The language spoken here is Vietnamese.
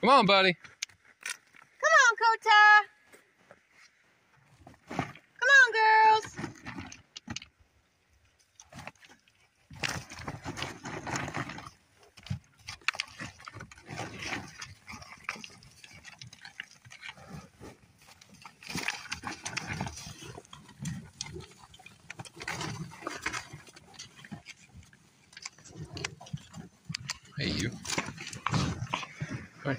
Come on, buddy. thôi